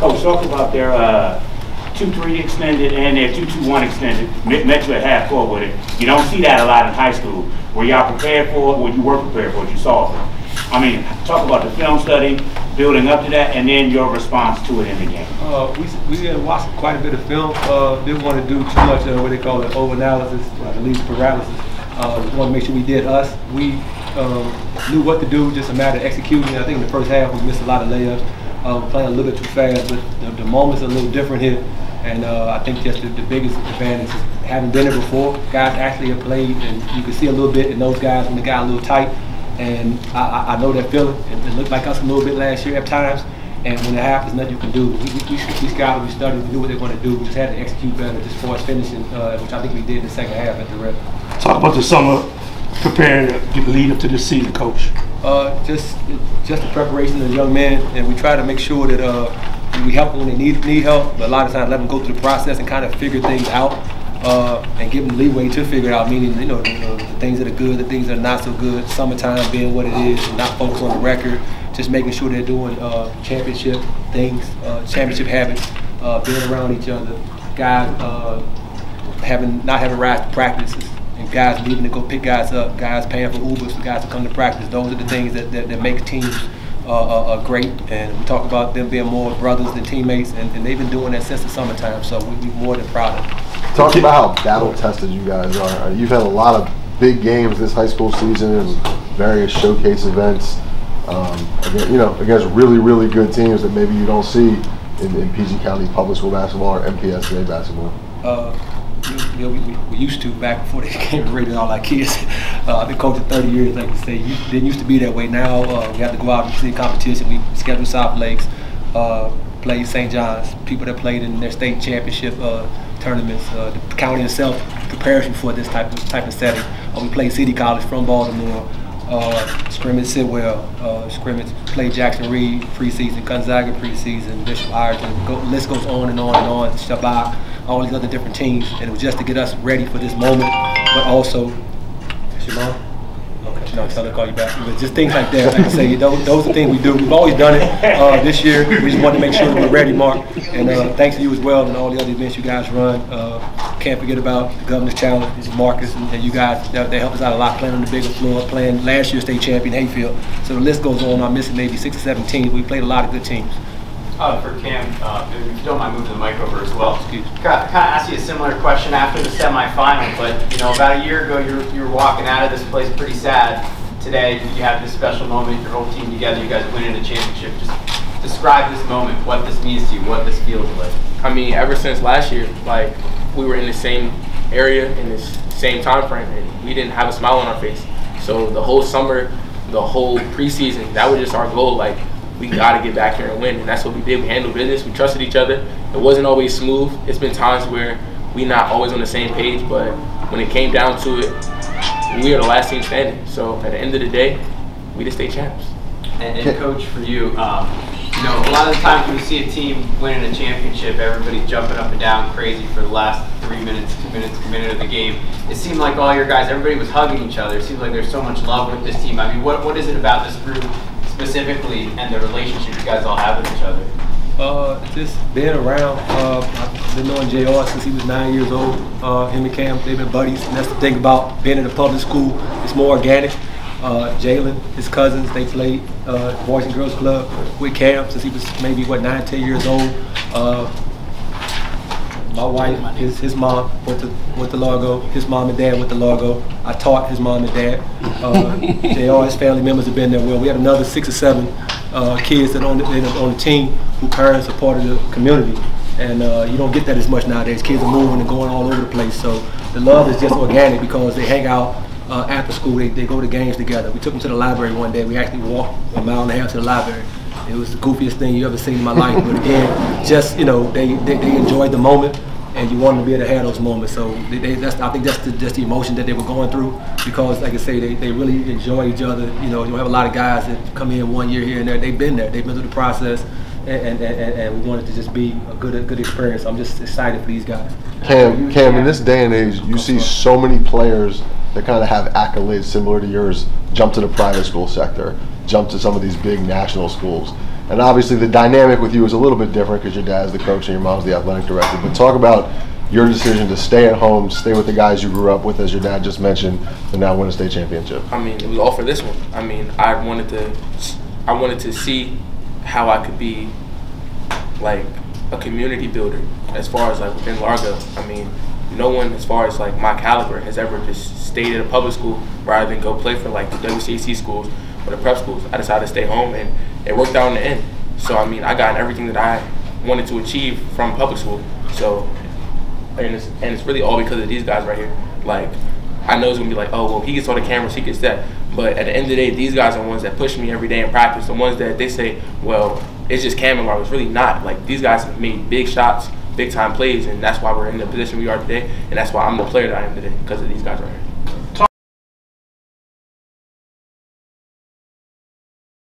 Coach, talk about their uh, 2-3 extended and their 2-2-1 extended. Met met you at half court with it. You don't see that a lot in high school. Were y'all prepared for it? Were you were prepared for it? You saw it. I mean, talk about the film study, building up to that, and then your response to it in the game. Uh, we we had watched quite a bit of film. Uh, didn't want to do too much of what they call it over analysis, like at least paralysis. Uh, want to make sure we did us. We um, knew what to do, just a matter of executing. I think in the first half we missed a lot of layups, uh, playing a little bit too fast, but the, the moment's a little different here. And uh, I think just the, the biggest advantage is having been there before. Guys actually have played, and you can see a little bit in those guys when they got a little tight. And I, I, I know that feeling. It, it looked like us a little bit last year at times. And when it happens, nothing you can do. We, we, we, we scouted, we studied, we knew what they want to do. We just had to execute better just for us finishing, uh, which I think we did in the second half at the rep. Talk about the summer preparing to lead up to this season, coach. Uh, just just the preparation of the young men, and we try to make sure that uh, we help them when they need need help. But a lot of times, let them go through the process and kind of figure things out, uh, and give them leeway to figure it out. Meaning, you know, the, the things that are good, the things that are not so good. Summertime being what it is, and not focus on the record. Just making sure they're doing uh, championship things, uh, championship habits, uh, being around each other, guys uh, having not having rides practices and guys leaving to go pick guys up, guys paying for Ubers for guys to come to practice. Those are the things that, that, that make teams uh, uh, uh, great. And we talk about them being more brothers than teammates, and, and they've been doing that since the summertime. So we, we're more than proud of them. Talk about how battle tested you guys are. You've had a lot of big games this high school season and various showcase events. Um, against, you know, against really, really good teams that maybe you don't see in, in PG County public school basketball or MPSSAA basketball. Uh, you know, we, we, used to back before they came rated all our kids. Uh, I've been coaching 30 years, like I say. You, didn't used to be that way. Now uh, we have to go out and see competition. We schedule South Lakes, uh, play St. John's, people that played in their state championship uh, tournaments. Uh, the county itself prepares you for this type of type of setting. Uh, we play City College from Baltimore. Scrimmage Sidwell, uh, scrimmage play Jackson Reed preseason, Gonzaga preseason, Bishop Ireton. Go, list goes on and on and on. Shabak, all these other different teams, and it was just to get us ready for this moment, but also, mom? Okay, no, tell her to call you back. But just things like that. Like I say, those, those are things we do. We've always done it. Uh, this year, we just wanted to make sure we're ready, Mark. And uh, thanks to you as well and all the other events you guys run. Uh, can't forget about the Governor's Challenge. Marcus and, and you guys. They, they helped us out a lot playing on the bigger floor, playing last year's state champion Hayfield. So the list goes on. I'm missing maybe six or seven teams. We played a lot of good teams. Uh, for Cam, uh, if you don't mind moving the mic over as well. Kind of, kind of ask you a similar question after the semifinal, but you know, about a year ago, you were, you were walking out of this place pretty sad. Today, you have this special moment, your whole team together, you guys winning a championship. Just describe this moment, what this means to you, what this feels like. I mean, ever since last year, like we were in the same area in this same time frame, and we didn't have a smile on our face. So the whole summer, the whole preseason, that was just our goal. Like we got to get back here and win. And that's what we did. We handled business. We trusted each other. It wasn't always smooth. It's been times where we not always on the same page, but when it came down to it, we are the last team standing. So at the end of the day, we the state champs. And, and coach, for you, um, you know, a lot of the times when we see a team winning a championship, everybody jumping up and down crazy for the last three minutes, two minutes, a minute of the game. It seemed like all your guys, everybody was hugging each other. It seemed like there's so much love with this team. I mean, what, what is it about this group specifically and the relationship you guys all have with each other? Uh, just being around. Uh, I've been knowing JR since he was nine years old. Uh, him and Cam, they've been buddies. And that's the thing about being in a public school. It's more organic. Uh, Jalen, his cousins, they played uh, Boys and Girls Club with Cam since he was maybe, what, nine, ten years old. Uh, my wife, his, his mom went to, went to Largo. His mom and dad went to Largo. I taught his mom and dad. Uh, they all his family members have been there. Well, we had another six or seven uh, kids that on the, on the team who parents are part of the community. And uh, you don't get that as much nowadays. Kids are moving and going all over the place. So the love is just organic because they hang out uh, after school. They, they go to games together. We took them to the library one day. We actually walked a mile and a half to the library. It was the goofiest thing you ever seen in my life. But again, just you know, they, they, they enjoyed the moment, and you want them to be able to have those moments. So they, they, that's, I think that's the, just the emotion that they were going through because, like I say, they, they really enjoy each other. You know, you have a lot of guys that come in one year here and there. They've been there. They've been through the process. And, and, and, and we want it to just be a good a good experience. I'm just excited for these guys. Cam, Cam, in this day and age, you see so many players that kind of have accolades similar to yours jump to the private school sector, jump to some of these big national schools. and obviously the dynamic with you is a little bit different because your dad's the coach and your mom's the athletic director. But talk about your decision to stay at home, stay with the guys you grew up with, as your dad just mentioned, and now win a state championship. I mean, it was all for this one. I mean, I wanted to, I wanted to see how I could be like a community builder as far as like within Largo. I mean, no one as far as like my caliber has ever just stayed at a public school rather than go play for like the WCAC schools or the prep schools. I decided to stay home and it worked out in the end. So I mean, I got everything that I wanted to achieve from public school. So and it's and it's really all because of these guys right here. Like I know it's gonna be like, oh well, he gets all the cameras, he gets that. But at the end of the day, these guys are the ones that push me every day in practice. The ones that they say, well, it's just Cam and Largo. It's really not. Like these guys have made big shots, big time plays, and that's why we're in the position we are today. And that's why I'm the player that I am today because of these guys right here.